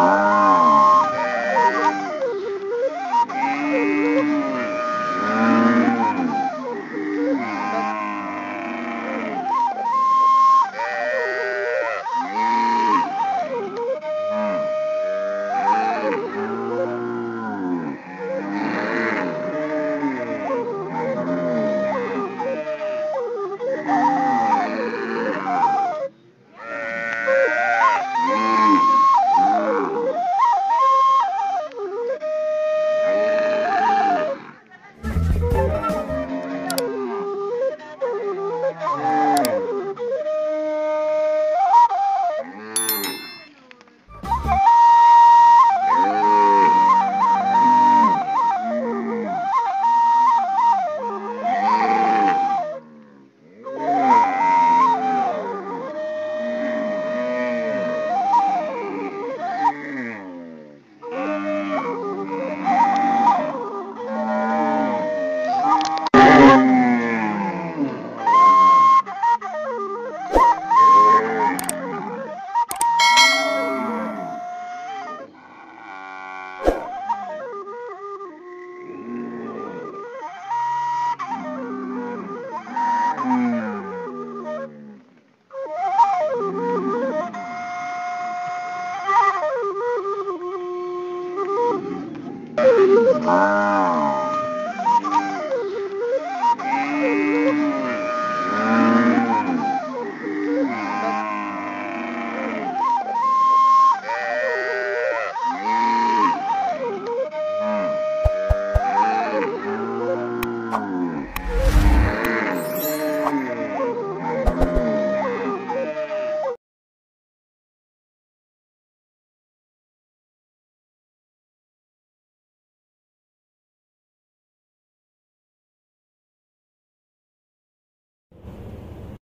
Ah!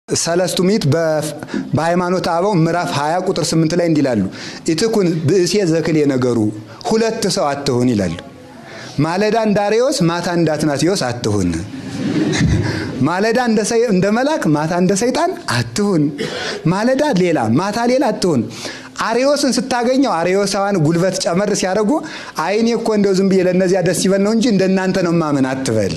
ሰለስቱ ምዕት በሃይማኖት አበው ምዕራፍ 20 ቁጥር 8 ላይ እንዲላሉ ኢትኩን ብእሴ ዘክል የነገሩ ሁለት ሰው አትሁን ይላሉ። ማለዳ አርዮስ ማታ እንደ አትናቴዎስ አትሁን። ማለዳ እንደ መልአክ ማታ እንደ ሰይጣን አትሁን። ማለዳ ሌላ ማታ ሌላ አትሁን። አርዮስን ስታገኘው አርዮሳውያን ጉልበት ጨመር ሲያደርጉ አይኔ እኮ እንደው ዝም ብዬ ለእነዚያ ደስ ይበል ነው እንጂ እንደናንተ ነው ማመን አትበል።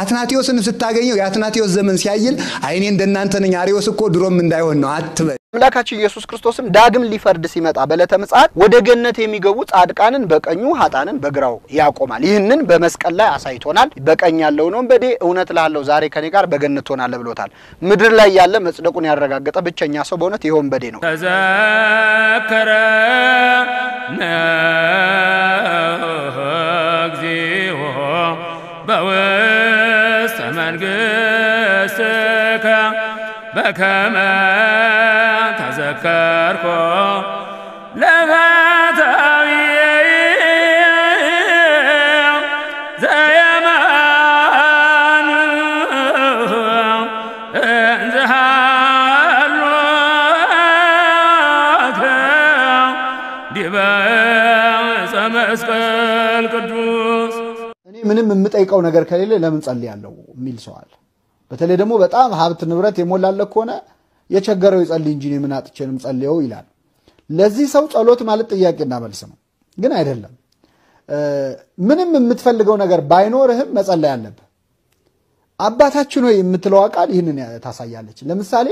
አትናቴዎስን ስታገኘው የአትናቴዎስ ዘመን ሲያይል አይኔ እንደናንተ ነኝ አርዮስ እኮ ድሮም እንዳይሆን ነው አትበል። አምላካችን ኢየሱስ ክርስቶስም ዳግም ሊፈርድ ሲመጣ በዕለተ ምጽአት ወደ ገነት የሚገቡ ጻድቃንን በቀኙ ኃጣንን በግራው ያቆማል። ይህንን በመስቀል ላይ አሳይቶናል። በቀኝ ያለውን ወንበዴ እውነት ላለው ዛሬ ከኔ ጋር በገነት ትሆናለህ ብሎታል። ምድር ላይ ያለ መጽደቁን ያረጋገጠ ብቸኛ ሰው በእውነት ይህ ወንበዴ ነው። ተዘከረ እግዚኦ በውስተ መንግሥትከ በከመ ተዘከርኮ ለፈታዊ ዘየማን እንዝሃሎከ ቅዱስ እኔ ምንም የምጠይቀው ነገር ከሌለ ለምን ጸልያለሁ የሚል አለ። በተለይ ደግሞ በጣም ሀብት ንብረት የሞላለት ከሆነ የቸገረው ይጸልይ እንጂ ምን አጥቼንም ጸልየው ይላል። ለዚህ ሰው ጸሎት ማለት ጥያቄና መልስ ነው፣ ግን አይደለም። ምንም የምትፈልገው ነገር ባይኖርህም መጸለይ አለብህ። አባታችን ሆይ የምትለዋ ቃል ይህንን ታሳያለች። ለምሳሌ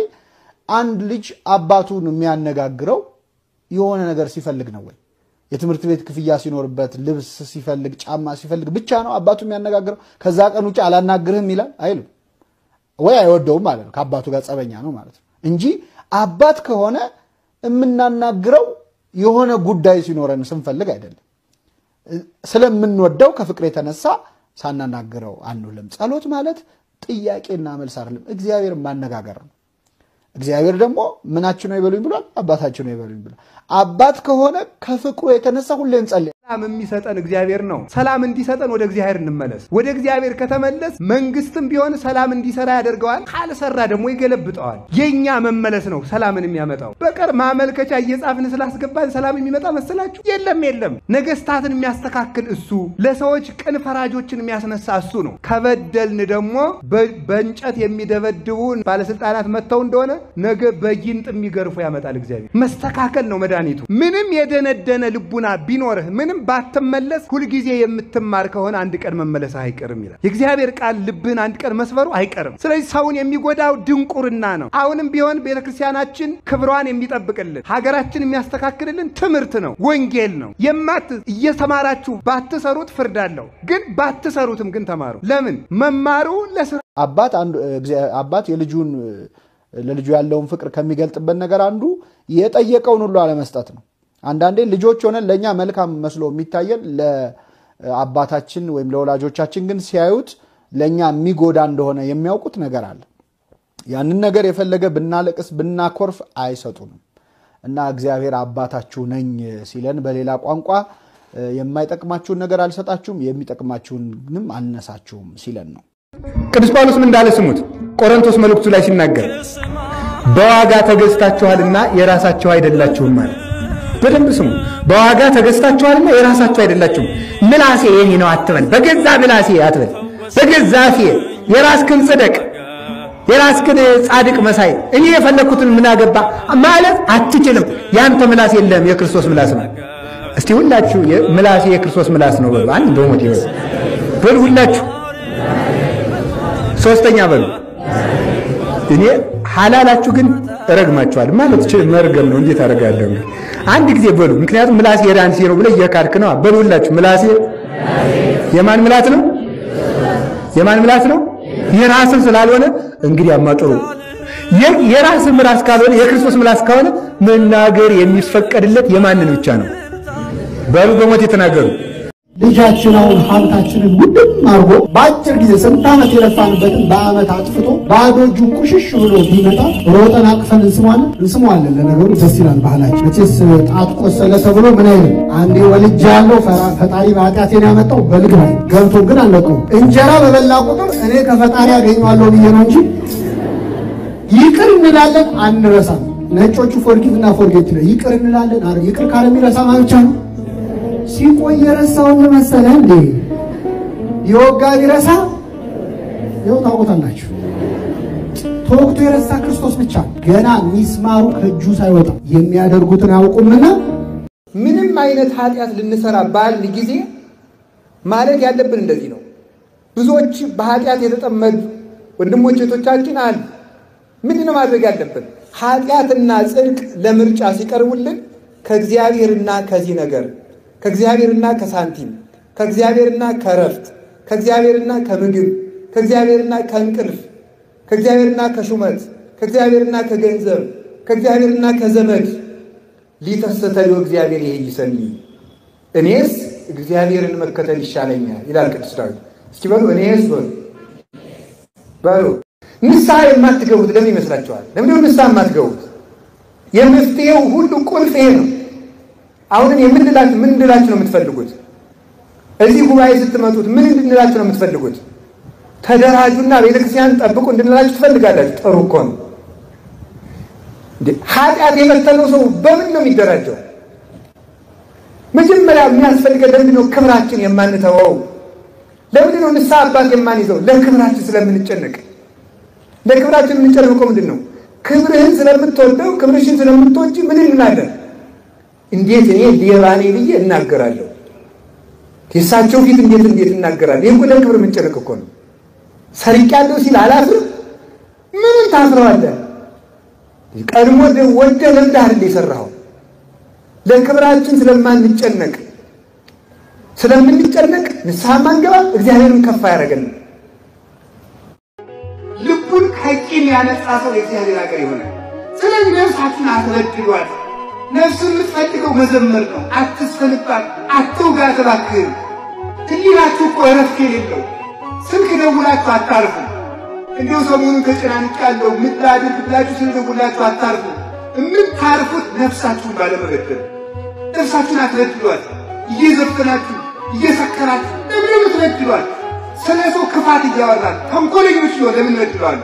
አንድ ልጅ አባቱን የሚያነጋግረው የሆነ ነገር ሲፈልግ ነው ወይ የትምህርት ቤት ክፍያ ሲኖርበት፣ ልብስ ሲፈልግ፣ ጫማ ሲፈልግ ብቻ ነው አባቱ የሚያነጋግረው። ከዛ ቀን ውጭ አላናግርህም ይላል አይልም ወይ አይወደውም ማለት ነው። ከአባቱ ጋር ጸበኛ ነው ማለት ነው እንጂ አባት ከሆነ የምናናግረው የሆነ ጉዳይ ሲኖረን ስንፈልግ አይደለም። ስለምንወደው ከፍቅር የተነሳ ሳናናግረው አንውልም። ጸሎት ማለት ጥያቄና መልስ አይደለም፣ እግዚአብሔር ማነጋገር ነው። እግዚአብሔር ደግሞ ምናችን ነው ይበሉኝ ብሏል፣ አባታችን ነው ይበሉኝ ብሏል። አባት ከሆነ ከፍቅሩ የተነሳ ሁሌ እንጸልይ። ሰላም የሚሰጠን እግዚአብሔር ነው። ሰላም እንዲሰጠን ወደ እግዚአብሔር እንመለስ። ወደ እግዚአብሔር ከተመለስ መንግስትም ቢሆን ሰላም እንዲሰራ ያደርገዋል። ካልሰራ ደግሞ ይገለብጠዋል። የእኛ መመለስ ነው ሰላምን የሚያመጣው። በቀር ማመልከቻ እየጻፍን ስላስገባን ሰላም የሚመጣ መሰላችሁ? የለም የለም። ነገስታትን የሚያስተካክል እሱ፣ ለሰዎች ቅን ፈራጆችን የሚያስነሳ እሱ ነው። ከበደልን ደግሞ በእንጨት የሚደበድቡ ባለስልጣናት መጥተው እንደሆነ ነገ በጊንጥ የሚገርፉ ያመጣል እግዚአብሔር። መስተካከል ነው መድኃኒቱ። ምንም የደነደነ ልቡና ቢኖርህ ምንም ባትመለስ ሁልጊዜ የምትማር ከሆነ አንድ ቀን መመለስ አይቀርም ይላል የእግዚአብሔር ቃል። ልብህን አንድ ቀን መስበሩ አይቀርም። ስለዚህ ሰውን የሚጎዳው ድንቁርና ነው። አሁንም ቢሆን ቤተ ክርስቲያናችን ክብሯን የሚጠብቅልን ሀገራችን የሚያስተካክልልን ትምህርት ነው፣ ወንጌል ነው። የማት እየተማራችሁ ባትሰሩት ፍርድ አለው። ግን ባትሰሩትም ግን ተማሩ። ለምን መማሩ ለስራ አባት የልጁን ለልጁ ያለውን ፍቅር ከሚገልጥበት ነገር አንዱ የጠየቀውን ሁሉ አለመስጠት ነው። አንዳንዴ ልጆች ሆነን ለእኛ መልካም መስሎ የሚታየን ለአባታችን ወይም ለወላጆቻችን ግን ሲያዩት ለእኛ የሚጎዳ እንደሆነ የሚያውቁት ነገር አለ። ያንን ነገር የፈለገ ብናለቅስ ብናኮርፍ አይሰጡንም እና እግዚአብሔር አባታችሁ ነኝ ሲለን በሌላ ቋንቋ የማይጠቅማችሁን ነገር አልሰጣችሁም የሚጠቅማችሁንም አልነሳችሁም ሲለን ነው። ቅዱስ ጳውሎስ ምን እንዳለ ስሙት። ቆሮንቶስ መልእክቱ ላይ ሲናገር በዋጋ ተገዝታችኋልና የራሳችሁ አይደላችሁም ማለት በደንብ ስሙ። በዋጋ ተገዝታችኋልና የራሳችሁ አይደላችሁም። ምላሴ የኔ ነው አትበል። በገዛ ምላሴ አትበል። በገዛ አፌ የራስክን ጽደቅ፣ የራስክን ጻድቅ መሳይ እኔ የፈለግኩትን ምን አገባ ማለት አትችልም። ያንተ ምላስ የለም፣ የክርስቶስ ምላስ ነው። እስቲ ሁላችሁ ምላሴ የክርስቶስ ምላስ ነው በሉ። አንድ በሞት ይበሉ በሉ ሁላችሁ። ሶስተኛ በሉ እኔ ሐላላችሁ ግን እረግማችኋል ማለት መርገም ነው። እንዴት አደርጋለሁ? አንድ ጊዜ በሉ። ምክንያቱም ምላሴ የዳንሴ ነው ብለህ እየካድክ ነው። በሉ ሁላችሁ ምላሴ የማን ምላስ ነው? የማን ምላስ ነው? የራስን ስላልሆነ እንግዲህ አማጥሩ የራስ ምላስ ካልሆነ የክርስቶስ ምላስ ከሆነ መናገር የሚፈቀድለት የማንን ብቻ ነው? በሉ በሞት የተናገሩ ልጃችን አሁን ሀብታችንን ውድም አድርጎ በአጭር ጊዜ ስንት ዓመት የለፋንበትን በዓመት አጥፍቶ ባዶ እጁን ቁሽሽ ብሎ ቢመጣ ሮጠን አቅፈን እንስሟለን እንስሟለን። ለነገሩ ደስ ይላል ባህላችን። መቼስ ጣት ቆሰለ ተብሎ ምን አይልም። አንዴ ወልጃ ያለው ፈጣሪ በኃጢአቴን ያመጣው በልግባ ገብቶ ግን አለቀው። እንጀራ በበላ ቁጥር እኔ ከፈጣሪ ያገኘዋለሁ ብዬ ነው እንጂ ይቅር እንላለን አንረሳም። ነጮቹ forgive እና forget ነው። ይቅር እንላለን። ይቅር ካለ የሚረሳ ነው። ሲቆይ የረሳውን መሰለ እንዴ? የወጋ ቢረሳ ይኸው ታውቁታላችሁ። ተወግቶ የረሳ ክርስቶስ ብቻ ገና ሚስማሩ ከእጁ ሳይወጣ የሚያደርጉትን አያውቁምና ምንም አይነት ኃጢአት ልንሰራ ባል ጊዜ ማለት ያለብን እንደዚህ ነው። ብዙዎች በኃጢአት የተጠመዱ ወንድሞች እህቶቻችን አሉ። ምንድን ነው ማድረግ ያለብን? ኃጢአትና ጽድቅ ለምርጫ ሲቀርቡልን ከእግዚአብሔርና ከዚህ ነገር ከእግዚአብሔርና ከሳንቲም ከእግዚአብሔርና ከረፍት ከእግዚአብሔርና ከምግብ ከእግዚአብሔርና ከእንቅልፍ ከእግዚአብሔርና ከሹመት ከእግዚአብሔርና ከገንዘብ ከእግዚአብሔርና ከዘመድ ሊተሰተሉ እግዚአብሔር ይሄ ይሰኒ እኔስ እግዚአብሔርን መከተል ይሻለኛል ይላል ቅዱስ ዳዊት። እስኪ በሉ እኔስ በሉ በሉ። ንስሐ የማትገቡት ለምን ይመስላችኋል? ለምንድነው ንስሐ የማትገቡት? የመፍትሄው ሁሉ ቁልፍ ይሄ ነው። አሁንም የምንላችሁ ምን እንድላችሁ ነው የምትፈልጉት? እዚህ ጉባኤ ስትመጡት ምን እንድንላችሁ ነው የምትፈልጉት? ተደራጁና ቤተክርስቲያን ጠብቁ እንድንላችሁ ትፈልጋላችሁ። ጥሩ እኮ ነው። ኃጢአት የመተለው ሰው በምን ነው የሚደራጀው? መጀመሪያ የሚያስፈልገን ለምንድን ነው ክብራችን የማንተወው? ለምንድን ነው ንስሐ አባት የማንይዘው? ለክብራችን ስለምንጨነቅ። ለክብራችን የምንጨነቀው ምንድን ነው? ክብርህን ስለምትወደው ክብርሽን ስለምትወጂ ምን እንላለን? እንዴት እኔ ሌባ ነኝ ብዬ እናገራለሁ? የእሳቸው ፊት እንዴት እንዴት እናገራለሁ? ይህ ለክብር የምንጨነቅ እኮ ነው። ሰርቄያለሁ ሲል አላፍር? ምንም ታፍረዋለህ? ቀድሞ ወደ ለምዳ አይደል የሰራኸው? ለክብራችን ስለማንጨነቅ ስለምንጨነቅ ንስሐ ማንገባ እግዚአብሔርን ከፍ አያደርገንም። ልቡን ከቂም ያነጻ ሰው የእግዚአብሔር ሀገር ይሆናል። ስለዚህ ነፍሳችን አትበድሏት። ነፍስ የምትፈልገው መዘመር ነው። አትስፈልባት፣ አትውጋት እባክህን። ህሊናችሁ እኮ እረፍት የሌለው ስልክ ደውላችሁ አታርፉ። እንዲሁ ሰሞኑን ከጭናንቅ ያለው ምታድርግ ብላችሁ ስለደውላችሁ አታርፉ። የምታርፉት ነፍሳችሁን ባለመበደል። ነፍሳችሁን አትበድሏት። እየዘፈናችሁ እየሰከራችሁ ለምን ትበድሏል? ስለ ሰው ክፋት እያወራል ተንኮለኞች ነው ለምን በድሏል?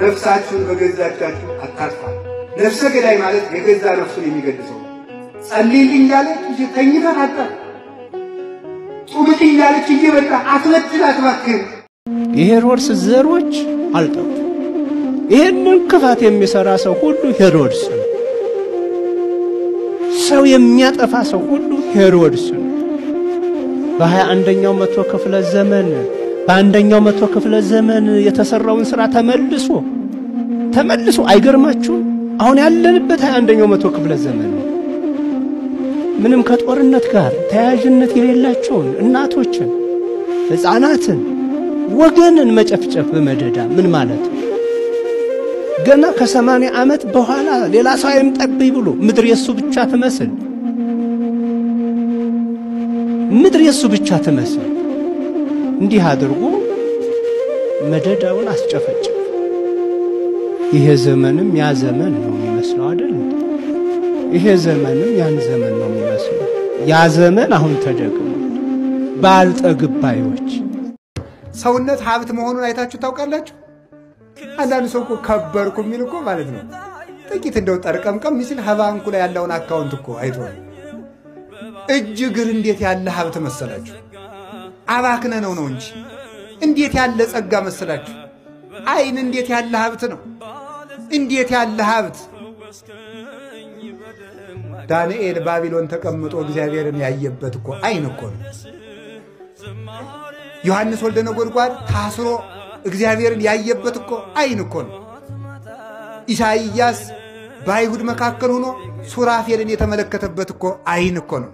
ነፍሳችሁን በገዛቻችሁ አታጥፋ። ነፍሰ ገዳይ ማለት የገዛ ነፍሱን የሚገድሰው ጸልይልኝ እያለች ተኝተህ አጣ ጹምልኝ እያለች እየበላ አትበድላት እባክህ። የሄሮድስ ዘሮች አልጠፉ። ይህንን ክፋት የሚሰራ ሰው ሁሉ ሄሮድስ ነው። ሰው የሚያጠፋ ሰው ሁሉ ሄሮድስ ነው። በሀያ አንደኛው መቶ ክፍለ ዘመን በአንደኛው መቶ ክፍለ ዘመን የተሰራውን ስራ ተመልሶ ተመልሶ አይገርማችሁም? አሁን ያለንበት ሀያ አንደኛው መቶ ክፍለ ዘመን ነው። ምንም ከጦርነት ጋር ተያያዥነት የሌላቸውን እናቶችን፣ ሕፃናትን፣ ወገንን መጨፍጨፍ በመደዳ ምን ማለት ነው? ገና ከሰማንያ ዓመት በኋላ ሌላ ሰው አይምጣብኝ ብሎ ምድር የሱ ብቻ ትመስል ምድር የሱ ብቻ ትመስል እንዲህ አድርጎ መደዳውን አስጨፈጨፈ። ይሄ ዘመንም ያ ዘመን ነው የሚመስለው አይደል? ይሄ ዘመንም ያን ዘመን ነው የሚመስለው። ያ ዘመን አሁን ተደግሞ ባልጠግብ ባዮች ሰውነት ሀብት መሆኑን አይታችሁ ታውቃላችሁ? አንዳንድ ሰው እኮ ከበርኩ የሚል እኮ ማለት ነው ጥቂት እንደው ጠርቀምቀም ሲል ከባንኩ ላይ ያለውን አካውንት እኮ አይቶ እጅ እንዴት ያለ ሀብት መሰላችሁ? አባክነነው ነው እንጂ እንዴት ያለ ጸጋ መሰላችሁ? አይን እንዴት ያለ ሀብት ነው! እንዴት ያለ ሀብት! ዳንኤል ባቢሎን ተቀምጦ እግዚአብሔርን ያየበት እኮ አይን እኮ ነው። ዮሐንስ ወልደ ነጎድጓድ ታስሮ እግዚአብሔርን ያየበት እኮ አይን እኮ ነው። ኢሳይያስ በአይሁድ መካከል ሆኖ ሱራፌልን የተመለከተበት እኮ አይን እኮ ነው።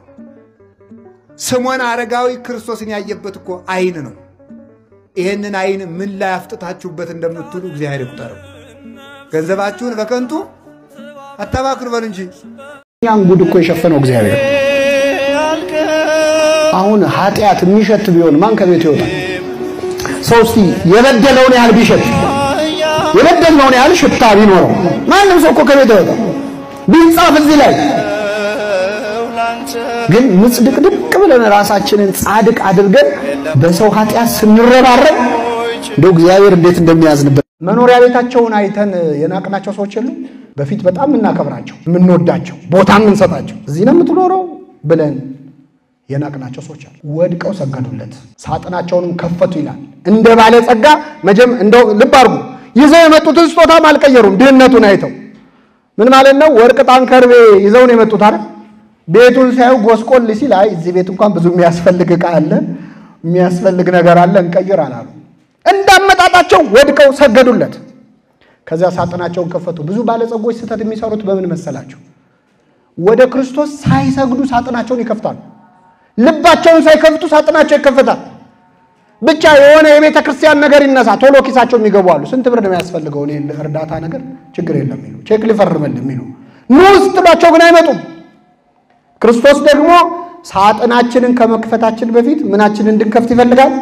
ስሞን አረጋዊ ክርስቶስን ያየበት እኮ አይን ነው። ይህንን አይን ምን ላይ አፍጥታችሁበት እንደምትውሉ እግዚአብሔር ይቁጠረው። ገንዘባችሁን በከንቱ አታባክኑ በሉ እንጂ ያን ጉድ እኮ የሸፈነው እግዚአብሔር። አሁን ኃጢአት የሚሸት ቢሆን ማን ከቤቱ ይወጣል? ሰው እስቲ የበደለውን ያህል ቢሸት የበደልነውን ያህል ሽታ ቢኖረው ማንም ሰው እኮ ከቤት አይወጣም። ቢጻፍ እዚህ ላይ ግን ምጽድቅድቅ ብለን ራሳችንን ጻድቅ አድርገን በሰው ኃጢአት ስንረባረብ እንደው እግዚአብሔር እንዴት እንደሚያዝንበት መኖሪያ ቤታቸውን አይተን የናቅናቸው ሰዎች የሉ። በፊት በጣም የምናከብራቸው የምንወዳቸው ቦታ የምንሰጣቸው እዚህ ነው የምትኖረው ብለን የናቅናቸው ሰዎች አሉ። ወድቀው ሰገዱለት፣ ሳጥናቸውንም ከፈቱ ይላል። እንደ ባለጸጋ እንደው ልብ አድርጉ፣ ይዘው የመጡትን ስጦታም አልቀየሩም። ድህነቱን አይተው ምን ማለት ነው? ወርቅ፣ ዕጣን፣ ከርቤ ይዘው ነው የመጡት አይደል? ቤቱን ሲያዩ ጎስቆል ሲል አይ እዚህ ቤት እንኳን ብዙ የሚያስፈልግ ዕቃ አለ፣ የሚያስፈልግ ነገር አለ፣ እንቀይር አላሉ። እንዳመጣጣቸው ወድቀው ሰገዱለት። ከዚያ ሳጥናቸውን ከፈቱ። ብዙ ባለጸጎች ስህተት የሚሰሩት በምን መሰላቸው? ወደ ክርስቶስ ሳይሰግዱ ሳጥናቸውን ይከፍታሉ። ልባቸውን ሳይከፍቱ ሳጥናቸው ይከፈታል። ብቻ የሆነ የቤተ ክርስቲያን ነገር ይነሳ፣ ቶሎ ኪሳቸው የሚገቡ አሉ። ስንት ብር ነው የሚያስፈልገው? እርዳታ ነገር ችግር የለም የሚሉ ቼክ ልፈርም የሚሉ ኑ ስትሏቸው ግን አይመጡም። ክርስቶስ ደግሞ ሳጥናችንን ከመክፈታችን በፊት ምናችንን እንድንከፍት ይፈልጋል።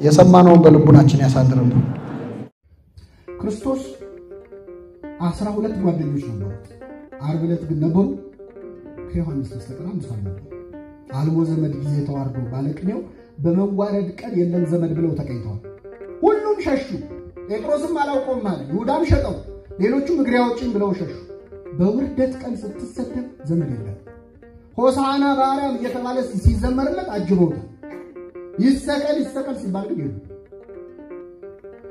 የሰማነውን በልቡናችን ያሳድርብን። ክርስቶስ አስራ ሁለት ጓደኞች ነበሩት። ዓርብ ዕለት ግን ነበሩ ከዮሐንስ በስተቀር አንድ ሰው አልነበረም። አልቦ ዘመድ ጊዜ ተዋርዶ ባለቅኔው በመዋረድ ቀን የለም ዘመድ ብለው ተቀኝተዋል። ሁሉም ሸሹ። ጴጥሮስም አላውቀውም አለ። ይሁዳም ሸጠው፣ ሌሎቹም እግሬ አውጭኝ ብለው ሸሹ። በውርደት ቀን ስትሰደብ ዘመድ የለም። ሆሳዕና በአርያም እየተባለ ሲዘመርለት አጅበውታል። ይሰቀል ይሰቀል ሲባል ግን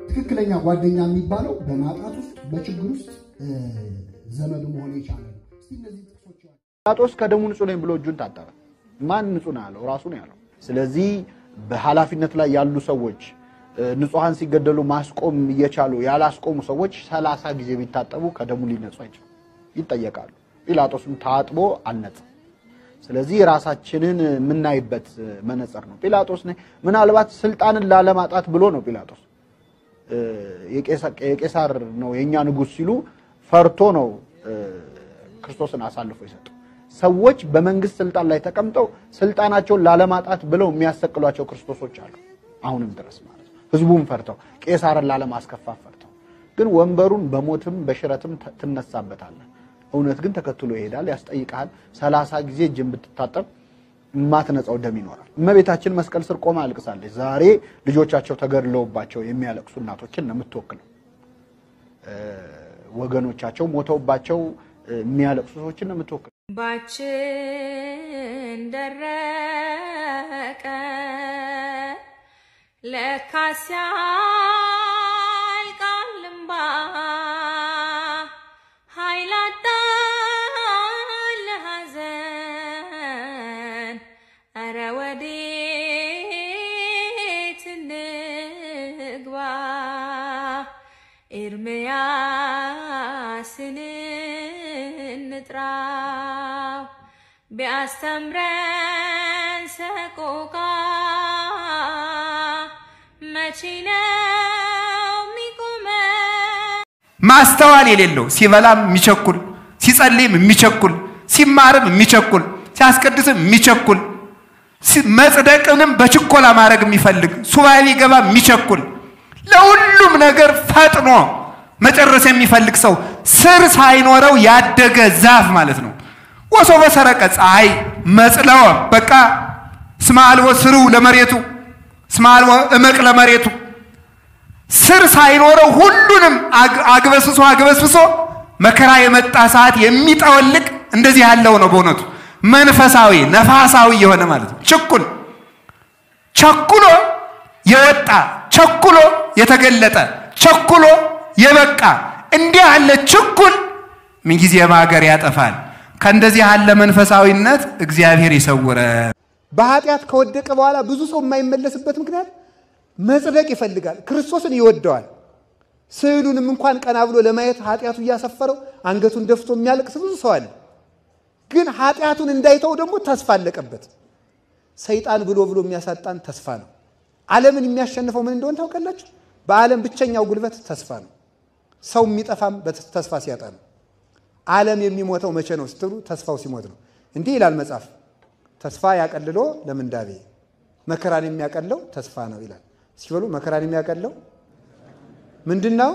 ትክክለኛ ጓደኛ የሚባለው በማጣት ውስጥ በችግር ውስጥ ዘመዱ መሆን የቻለ ነው። ጲላጦስ ከደሙ ንጹህ ነኝ ብሎ እጁን ታጠበ። ማን ንጹህ ነው ያለው? ራሱ ነው ያለው። ስለዚህ በኃላፊነት ላይ ያሉ ሰዎች ንጹሐን ሲገደሉ ማስቆም እየቻሉ ያላስቆሙ ሰዎች ሰላሳ ጊዜ ቢታጠቡ ከደሙ ሊነጹ አይችሉም፣ ይጠየቃሉ። ጲላጦስም ታጥቦ አልነጻም። ስለዚህ ራሳችንን የምናይበት መነጽር ነው። ጲላጦስ ምናልባት ስልጣንን ላለማጣት ብሎ ነው ጲላጦስ የቄሳር ነው የእኛ ንጉሥ ሲሉ ፈርቶ ነው ክርስቶስን አሳልፎ የሰጠው። ሰዎች በመንግስት ስልጣን ላይ ተቀምጠው ስልጣናቸውን ላለማጣት ብለው የሚያሰቅሏቸው ክርስቶሶች አሉ፣ አሁንም ድረስ ማለት ነው። ህዝቡን ፈርተው ቄሳርን ላለማስከፋት ፈርተው፣ ግን ወንበሩን በሞትም በሽረትም ትነሳበታለህ። እውነት ግን ተከትሎ ይሄዳል፣ ያስጠይቅሃል። ሰላሳ ጊዜ እጅን ብትታጠብ የማትነጻው ደም ይኖራል። እመቤታችን መስቀል ስር ቆማ አልቅሳለች። ዛሬ ልጆቻቸው ተገድለውባቸው የሚያለቅሱ እናቶችን ነው የምትወክለው። ወገኖቻቸው ሞተውባቸው የሚያለቅሱ ሰዎችን ነው የምትወክለው። ባችን ደረቀ ለካስ ቢያስተምረን ሰቆቃ መቼ ነው የሚቆመው? ማስተዋል የሌለው ሲበላም የሚቸኩል ሲጸልይም የሚቸኩል ሲማርም የሚቸኩል ሲያስቀድስም የሚቸኩል መጽደቅንም በችኮላ ማድረግ የሚፈልግ ሱባኤ ሊገባ የሚቸኩል ለሁሉም ነገር ፈጥኖ መጨረስ የሚፈልግ ሰው ስር ሳይኖረው ያደገ ዛፍ ማለት ነው። ወሶ በሰረቀ ፀሐይ መጽለወ በቃ አልቦ ስሩ ለመሬቱ አልቦ እመቅ ለመሬቱ ስር ሳይኖረው ሁሉንም አግ- አግበስብሶ አግበስብሶ መከራ የመጣ ሰዓት የሚጠወልቅ እንደዚህ ያለው ነው። በእውነቱ መንፈሳዊ ነፋሳዊ የሆነ ማለት ነው። ችኩል ቸኩሎ የወጣ ቸኩሎ የተገለጠ ቸኩሎ የበቃ እንዲህ ያለ ችኩል ምንጊዜም ሀገር ያጠፋል። ከእንደዚህ ያለ መንፈሳዊነት እግዚአብሔር ይሰውረ። በኃጢአት ከወደቀ በኋላ ብዙ ሰው የማይመለስበት ምክንያት መጽደቅ ይፈልጋል። ክርስቶስን ይወደዋል። ስዕሉንም እንኳን ቀና ብሎ ለማየት ኃጢአቱ እያሰፈረው አንገቱን ደፍቶ የሚያለቅስ ብዙ ሰው አለ። ግን ኃጢአቱን እንዳይተው ደግሞ ተስፋ አለቀበት። ሰይጣን ብሎ ብሎ የሚያሳጣን ተስፋ ነው። ዓለምን የሚያሸንፈው ምን እንደሆነ ታውቃላችሁ? በዓለም ብቸኛው ጉልበት ተስፋ ነው። ሰው የሚጠፋም በተስፋ ሲያጣ ነው። ዓለም የሚሞተው መቼ ነው ስትሉ ተስፋው ሲሞት ነው። እንዲህ ይላል መጽሐፍ፣ ተስፋ ያቀልሎ ለምንዳቤ መከራን የሚያቀለው ተስፋ ነው ይላል። ሲበሉ መከራን የሚያቀለው ምንድን ነው?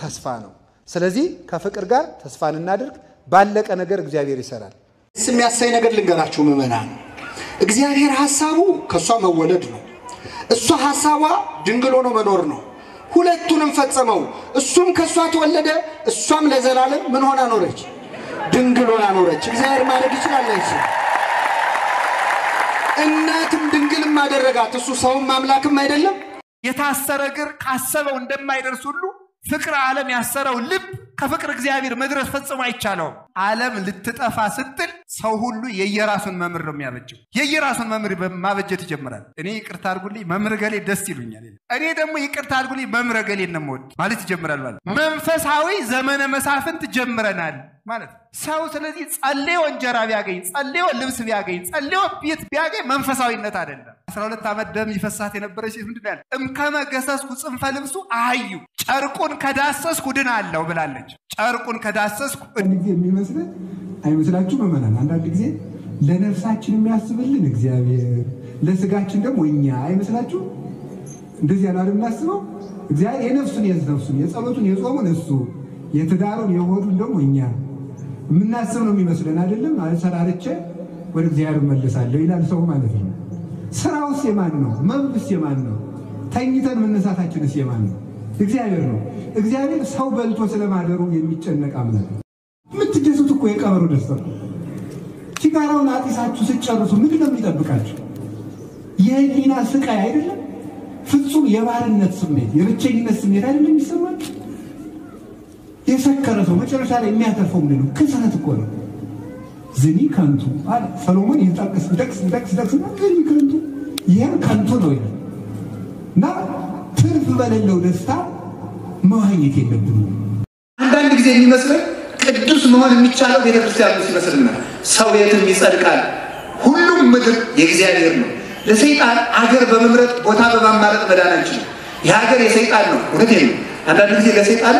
ተስፋ ነው። ስለዚህ ከፍቅር ጋር ተስፋን እናድርግ። ባለቀ ነገር እግዚአብሔር ይሰራል። ደስ የሚያሳይ ነገር ልንገራችሁ ምዕመናን፣ እግዚአብሔር ሐሳቡ ከእሷ መወለድ ነው። እሷ ሐሳቧ ድንግል ሆኖ መኖር ነው። ሁለቱንም ፈጸመው። እሱም ከእሷ ተወለደ፣ እሷም ለዘላለም ምን ሆና ኖረች? ድንግል ሆና ኖረች። እግዚአብሔር ማድረግ ይችላል? እናትም ድንግልም አደረጋት። እሱ ሰውም አምላክም አይደለም። የታሰረ እግር ካሰበው እንደማይደርስ ሁሉ ፍቅር ዓለም ያሰረው ልብ ከፍቅር እግዚአብሔር መድረስ ፈጽሞ አይቻለውም። ዓለም ልትጠፋ ስትል ሰው ሁሉ የየራሱን መምህር ነው የሚያበጀው። የየራሱን መምህር ማበጀት ይጀምራል። እኔ ይቅርታ አድርጉልኝ መምህር ገሌ ደስ ይሉኛል፣ እኔ ደግሞ ይቅርታ አድርጉልኝ መምህር ገሌ ነው የምወድ ማለት ይጀምራል። ማለት መንፈሳዊ ዘመነ መሳፍንት ጀምረናል ማለት ሰው ስለዚህ ጸልዮ እንጀራ ቢያገኝ፣ ጸልዮ ልብስ ቢያገኝ፣ ጸልዮ ቤት ቢያገኝ መንፈሳዊነት አይደለም። አስራ ሁለት ዓመት ደም ይፈሳት የነበረች ሴት ምንድን ያለ እምከመ ገሰስኩ ጽንፈ ልብሱ አህዩ ጨርቁን ከዳሰስኩ ድናለሁ ብላለች። ጨርቁን ከዳሰስኩ ጊዜ የሚመስለን አይመስላችሁ ምዕመናን? አንዳንድ ጊዜ ለነፍሳችን የሚያስብልን እግዚአብሔር፣ ለስጋችን ደግሞ እኛ አይመስላችሁ? እንደዚህ ያለ የምናስበው እግዚአብሔር የነፍሱን የነፍሱን የጸሎቱን የጾሙን እሱ የትዳሩን የሆዱን ደግሞ እኛ የምናስብ ነው የሚመስለን አይደለም። አሰራርቼ ወደ እግዚአብሔር እመለሳለሁ ይላል ሰው ማለት ነው። ስራውስ የማን ነው? መብሉስ የማን ነው? ተኝተን መነሳታችንስ የማን ነው? እግዚአብሔር ነው። እግዚአብሔር ሰው በልቶ ስለማደሩ የሚጨነቅ አምላክ የምትደሱት እኮ የቀበሮ ደስታ ነው። ሲጋራውን አጢሳችሁ ስትጨርሱ ምንድን ነው የሚጠብቃችሁ? የህሊና ስቃይ አይደለም? ፍጹም የባርነት ስሜት፣ የብቸኝነት ስሜት አይደለም የሚሰማችሁ? የሰከረ ሰው መጨረሻ ላይ የሚያተርፈው ምንድን ነው? ክስረት እኮ ነው። ዝኒ ከንቱ አለ ሰሎሞን። ይጠቅስ ይጠቅስ ይጠቅስ ይጠቅስ ዝኒ ከንቱ ይህም ከንቱ ነው ይላል እና ትርፍ በሌለው ደስታ መዋኘት የለብንም። አንዳንድ ጊዜ የሚመስለን ቅዱስ መሆን የሚቻለው ቤተክርስቲያን ይመስልናል። ሰው የትም ይጸድቃል። ሁሉም ምድር የእግዚአብሔር ነው። ለሰይጣን አገር በመምረጥ ቦታ በማማረጥ መዳን አንችልም። የሀገር የሰይጣን ነው። እውነት ነው። አንዳንድ ጊዜ ለሰይጣን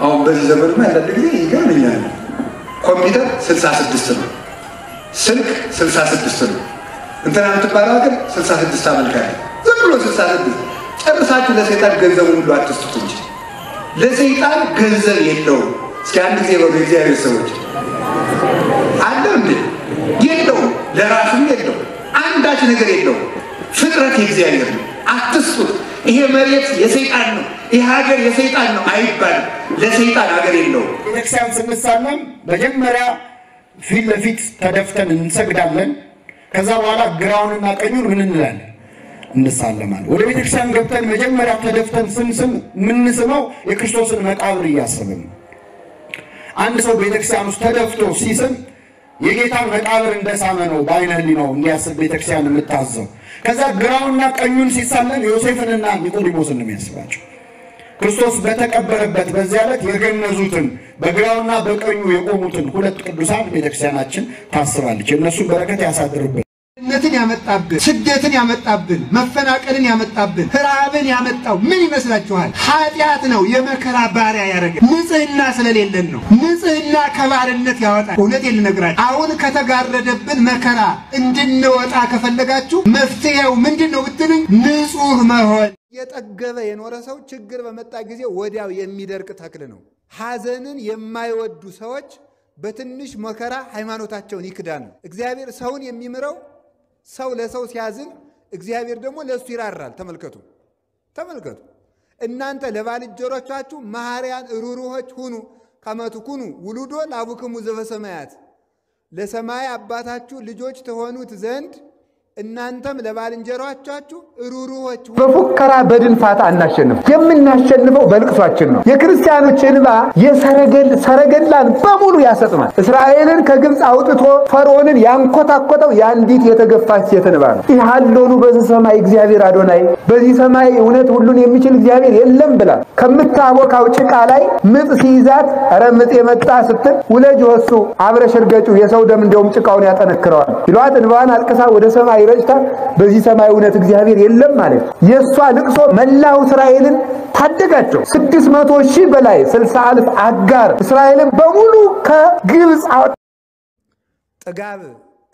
አሁን በዚህ ዘመን አንዳንድ ጊዜ ይገርመኛል። ኮምፒውተር 66 ነው፣ ስልክ 66 ነው። እንትና የምትባለው ሀገር 66 አመልካለ ዝም ብሎ 66 ጨርሳችሁ ለሰይጣን ገንዘቡን ሁሉ አትስጡት እንጂ ለሰይጣን ገንዘብ የለውም። እስኪ አንድ ጊዜ በሉ የእግዚአብሔር ሰዎች አለ እንዴ? የለውም። ለራሱም የለው፣ አንዳች ነገር የለው። ፍጥረት የእግዚአብሔር ነው። አትስጡት። ይሄ መሬት የሰይጣን ነው፣ ይሄ ሀገር የሰይጣን ነው አይባልም። ለሰይጣን ሀገር የለውም። ቤተክርስቲያን ስንሳለም መጀመሪያ ፊት ለፊት ተደፍተን እንሰግዳለን። ከዛ በኋላ ግራውንና ቀኙን ምን እንላለን? እንሳለማለን። ወደ ቤተክርስቲያን ገብተን መጀመሪያ ተደፍተን ስንስም የምንስመው የክርስቶስን መቃብር እያሰብን አንድ ሰው ቤተክርስቲያን ውስጥ ተደፍቶ ሲስም የጌታን መቃብር እንደሳመ ነው በአይነ ህሊናው እንዲያስብ ቤተክርስቲያን የምታዘው። ከዛ ግራውና ቀኙን ሲሳለም ዮሴፍንና ኒቆዲሞስን ነው የሚያስባቸው። ክርስቶስ በተቀበረበት በዚያ ዕለት የገነዙትን በግራውና በቀኙ የቆሙትን ሁለት ቅዱሳን ቤተክርስቲያናችን ታስባለች። የእነሱን በረከት ያሳድርብን። ነትን ያመጣብን ስደትን ያመጣብን መፈናቀልን ያመጣብን ረሃብን ያመጣው ምን ይመስላችኋል? ኃጢአት ነው። የመከራ ባሪያ ያደረገ ንጽህና ስለሌለን ነው። ንጽህና ከባርነት ያወጣል። እውነቴን ልነግራችሁ፣ አሁን ከተጋረደብን መከራ እንድንወጣ ከፈለጋችሁ መፍትሄው ምንድን ነው ብትሉኝ፣ ንጹህ መሆን የጠገበ የኖረ ሰው ችግር በመጣ ጊዜ ወዲያው የሚደርቅ ተክል ነው። ሐዘንን የማይወዱ ሰዎች በትንሽ መከራ ሃይማኖታቸውን ይክዳሉ። እግዚአብሔር ሰውን የሚምረው ሰው ለሰው ሲያዝን እግዚአብሔር ደግሞ ለእሱ ይራራል። ተመልከቱ ተመልከቱ። እናንተ ለባልንጀሮቻችሁ መሐርያን ሩሩሆች ሁኑ ከመ ትኩኑ ውሉዶ ለአቡክሙ ዘበሰማያት፣ ለሰማይ አባታችሁ ልጆች ትሆኑት ዘንድ እናንተም ለባልንጀሮቻችሁ ሩሩሆች ሁኑ። በፉከራ በድንፋታ አናሸንፍ። የምናሸንፈው በልቅሷችን ነው። የክርስቲያኖች እንባ የሰረገል ሰረገላን በሙሉ ያሰጥማል። እስራኤልን ከግብፅ አውጥቶ ፈርዖንን ያንኮታኮተው የአንዲት የተገፋች ሴት እንባ ነው። ይሃሎኑ በዚህ ሰማይ እግዚአብሔር አዶናይ፣ በዚህ ሰማይ እውነት ሁሉን የሚችል እግዚአብሔር የለም ብላ ከምታቦካው ጭቃ ላይ ምጥ ሲይዛት ኧረ ምጥ የመጣ ስትል ውለጅ ወሱ አብረሽ እርገጩ የሰው ደም እንዲያውም ጭቃውን ያጠነክረዋል ይሏት እንባዋን አልቅሳ ወደ ሰማይ ረጭታ በዚህ ሰማይ እውነት እግዚአብሔር የለም ማለት የእሷ ልቅሶ መላው እስራኤልን ታደጋቸው። ስድስት መቶ ሺህ በላይ ስልሳ አልፍ አጋር እስራኤልን በሙሉ ከግብፅ ጥጋብ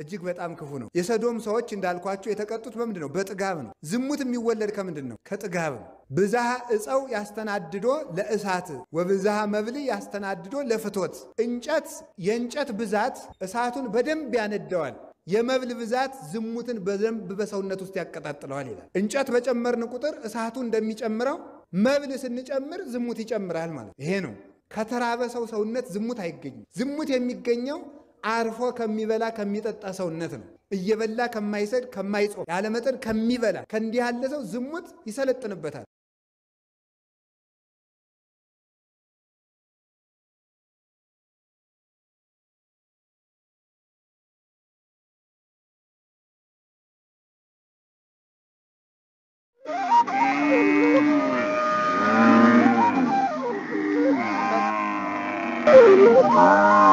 እጅግ በጣም ክፉ ነው። የሰዶም ሰዎች እንዳልኳቸው የተቀጡት በምንድን ነው? በጥጋብ ነው። ዝሙት የሚወለድ ከምንድን ነው? ከጥጋብ ነው። ብዝሃ እፀው ያስተናድዶ ለእሳት ወብዝሃ መብል ያስተናድዶ ለፍቶት። እንጨት የእንጨት ብዛት እሳቱን በደንብ ያነደዋል። የመብል ብዛት ዝሙትን በደንብ በሰውነት ውስጥ ያቀጣጥለዋል ይላል። እንጨት በጨመርን ቁጥር እሳቱ እንደሚጨምረው መብል ስንጨምር ዝሙት ይጨምራል ማለት ይሄ ነው። ከተራበ ሰው ሰውነት ዝሙት አይገኝም። ዝሙት የሚገኘው አርፎ ከሚበላ ከሚጠጣ ሰውነት ነው። እየበላ ከማይሰድ ከማይጾም ያለመጠን ከሚበላ ከእንዲህ ያለ ሰው ዝሙት ይሰለጥንበታል። Ah!